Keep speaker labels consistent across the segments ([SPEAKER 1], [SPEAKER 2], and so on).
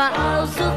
[SPEAKER 1] Bye. Awesome.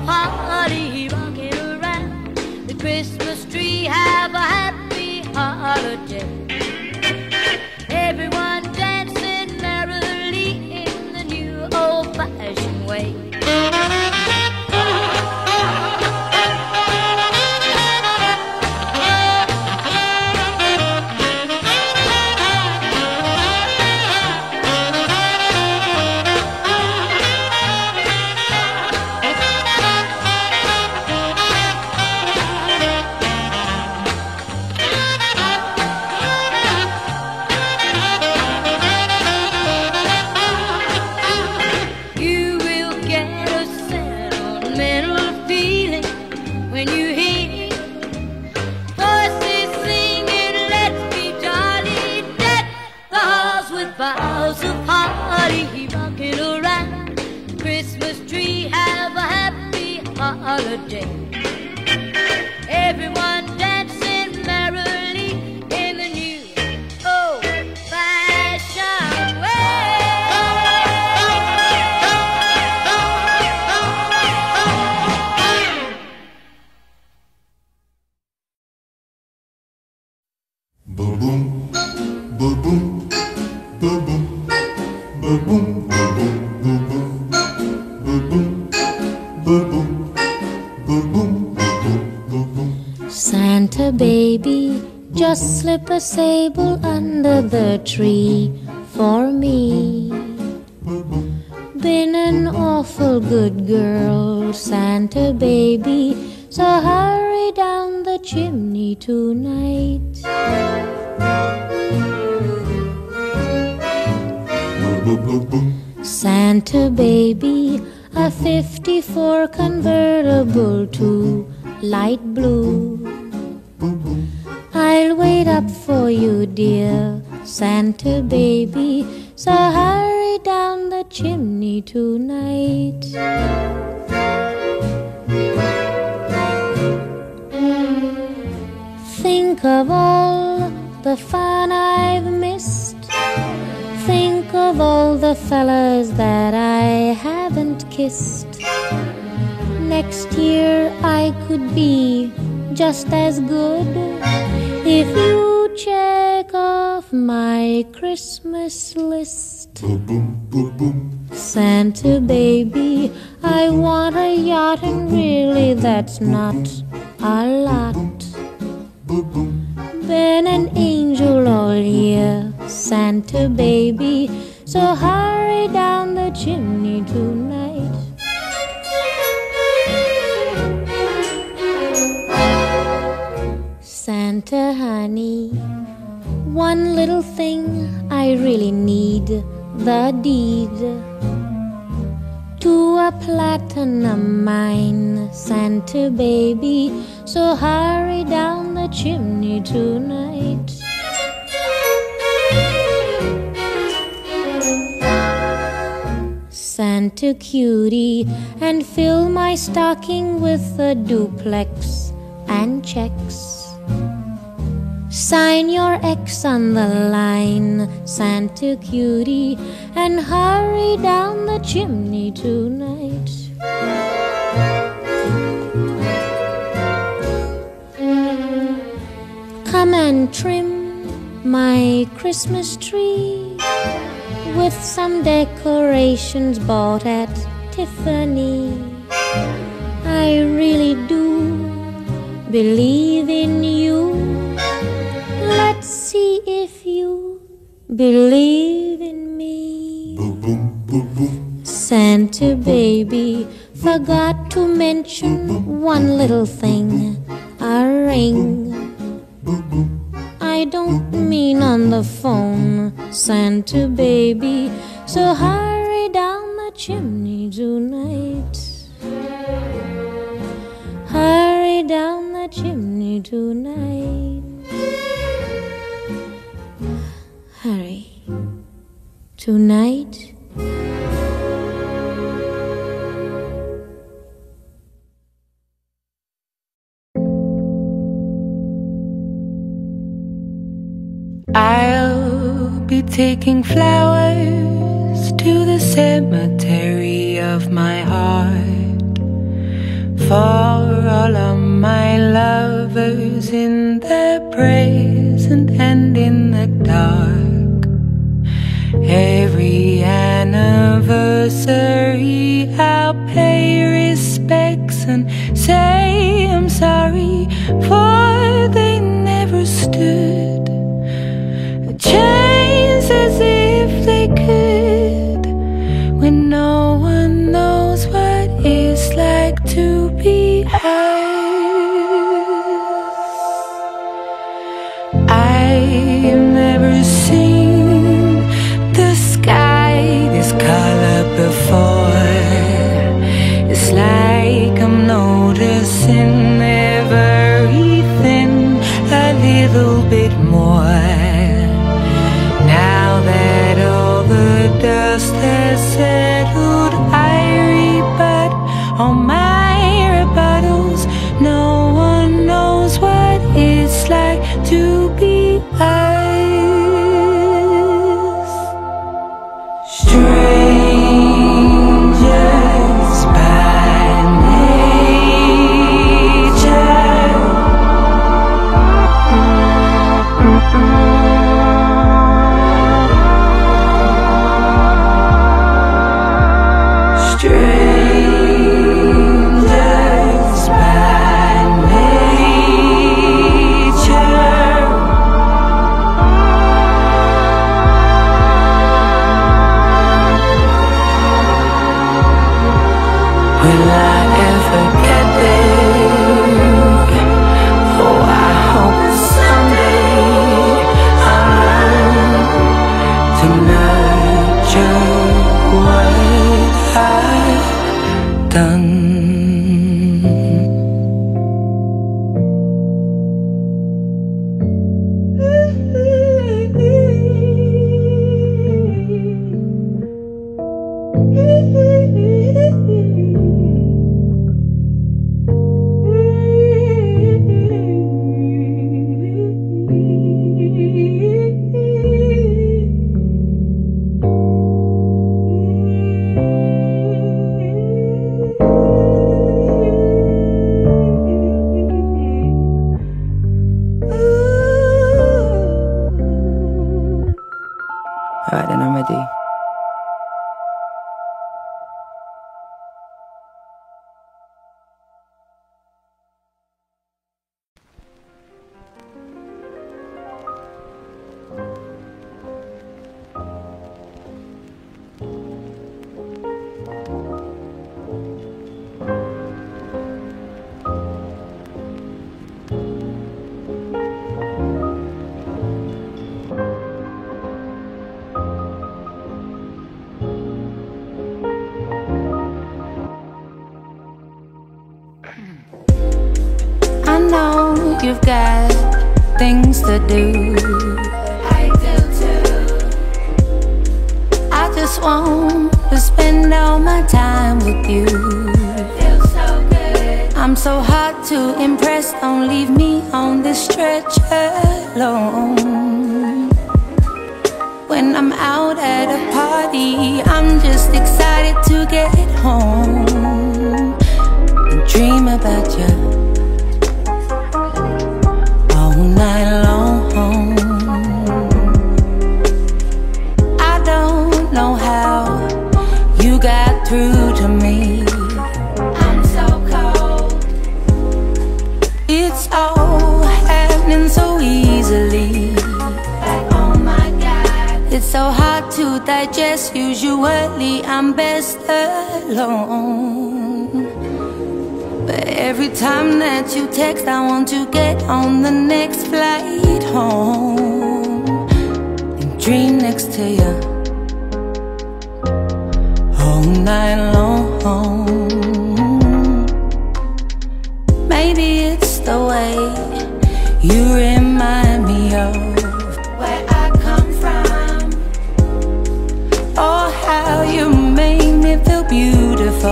[SPEAKER 1] Just slip a sable under the tree for me. Been an awful good girl, Santa baby, so hurry down the chimney tonight. Santa baby, a 54 convertible too light blue. I'll wait up for you, dear Santa baby. So hurry down the chimney tonight. Think of all the fun I've missed. Think of all the fellas that I haven't kissed. Next year I could be just as good if you check off my Christmas list.
[SPEAKER 2] Boom boom boom.
[SPEAKER 1] Santa baby, I want a yacht, and really that's not a lot. Been an angel all year, Santa baby, so hurry down the chimney tonight. Santa honey, one little thing I really need the deed to a platinum mine, Santa baby. So hurry down the chimney tonight. Santa cutie, and fill my stocking with a duplex and checks. Sign your X on the line, Santa cutie, and hurry down the chimney tonight. Come and trim my Christmas tree with some decorations bought at Tiffany. I really do believe in you. See if you believe in me.
[SPEAKER 2] Boom boom boom boom.
[SPEAKER 1] Santa baby forgot to mention one little thing a ring. I don't mean on the phone, Santa baby. So hurry down the chimney tonight. Hurry down the chimney tonight. Tonight.
[SPEAKER 3] I'll be taking flowers to the cemetery of my heart for all of my lovers in the present and in the dark. Every anniversary, I'll pay respects and say I'm sorry, for the dust know you've got things to do. I do too. I just want to spend all my time with you. Feels so good. I'm so hard to impress. Don't leave me on this stretch alone. When I'm out at a party, I'm just excited to get home and dream about you worldly, I'm best alone. But every time that you text, I want to get on the next flight home and dream next to you all night long. Maybe it's the way you remember. The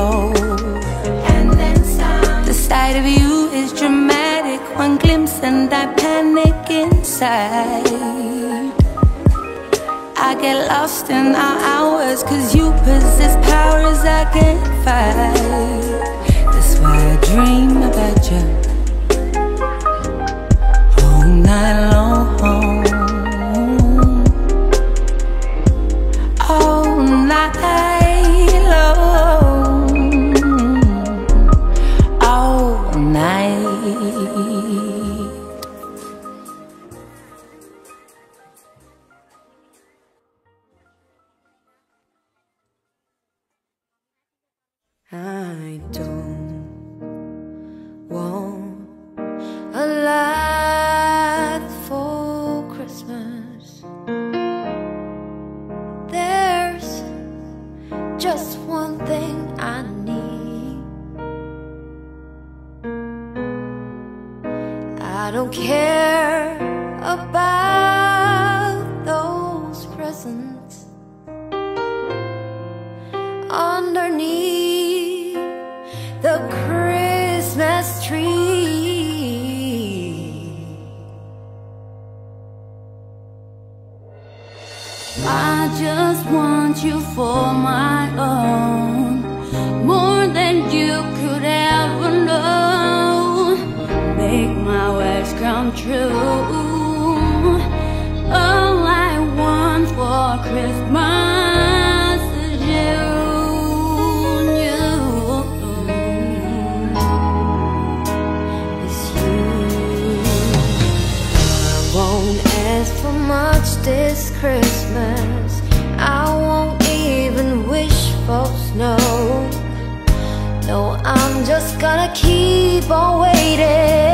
[SPEAKER 3] sight of you is dramatic. One glimpse and I panic inside. I get lost in our hours, cause you possess powers I can't fight. That's why I dream about you all night long.
[SPEAKER 4] just gonna keep on waiting.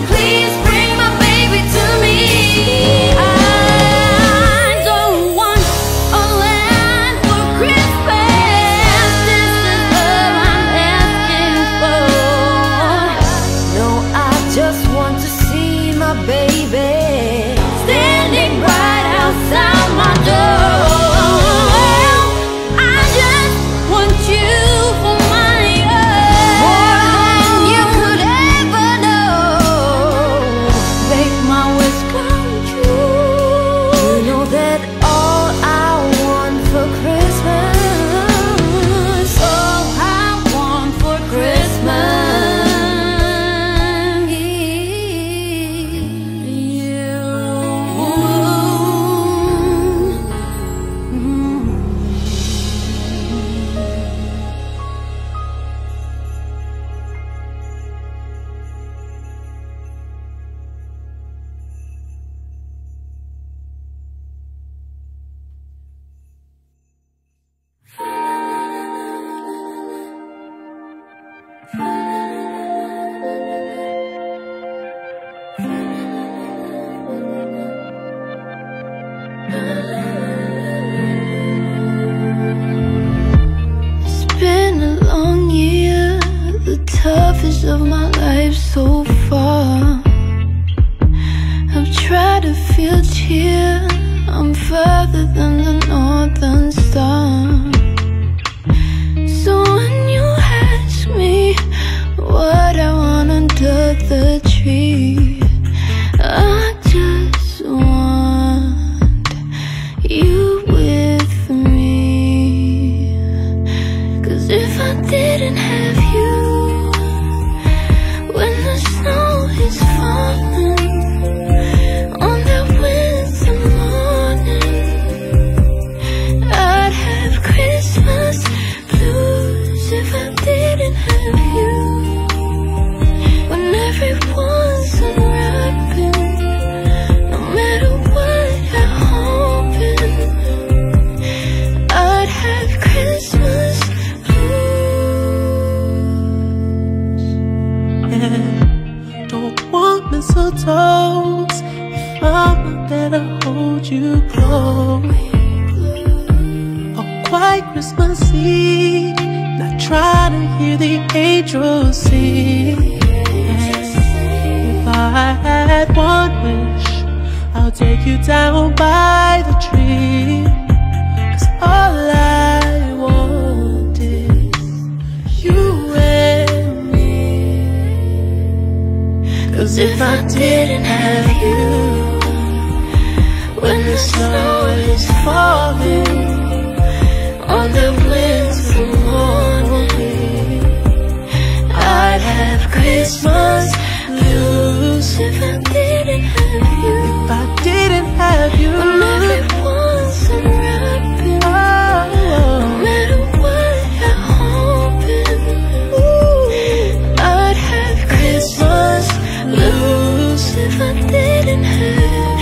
[SPEAKER 5] you
[SPEAKER 4] please?
[SPEAKER 5] You
[SPEAKER 6] down by the tree. Cause all I want is you and me. Cause if I didn't have you, when the snow is falling on the winter morning, I'd have Christmas blues if I didn't have you. I didn't have you, everyone's unwrapping, oh, oh. no matter what you're hoping, ooh, I'd have Christmas blues if I didn't have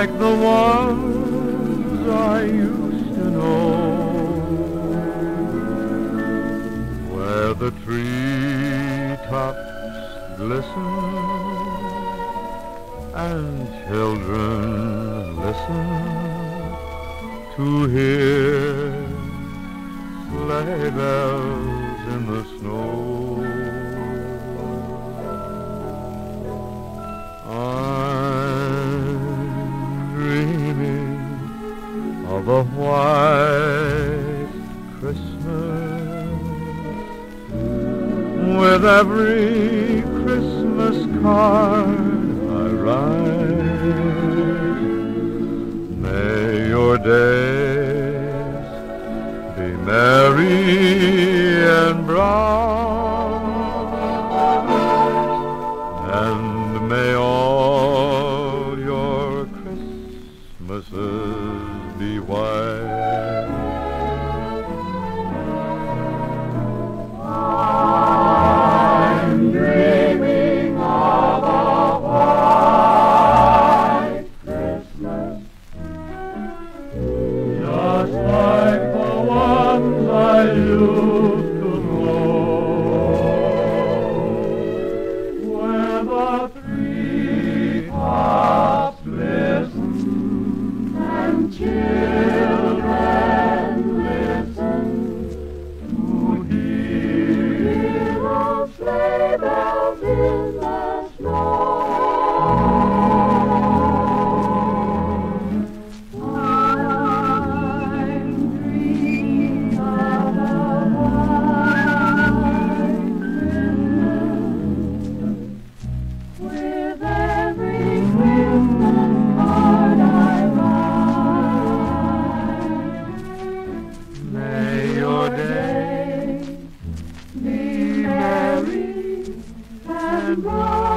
[SPEAKER 2] like the ones I used to know, where the treetops glisten and children listen to hear and.